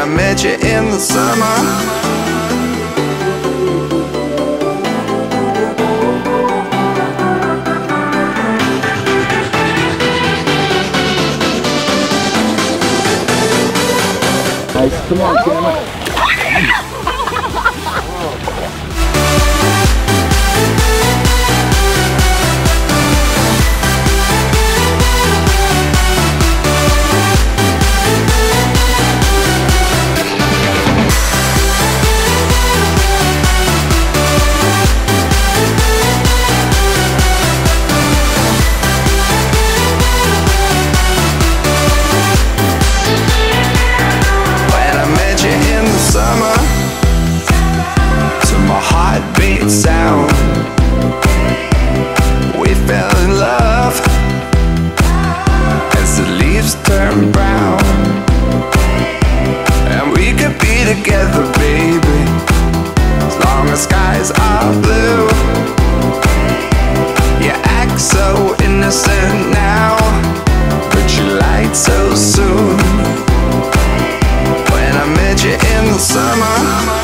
I met you in the summer. Nice. Come on, camera. and brown. And we could be together, baby. As long as skies are blue. You act so innocent now. But you lied so soon. When I met you in the summer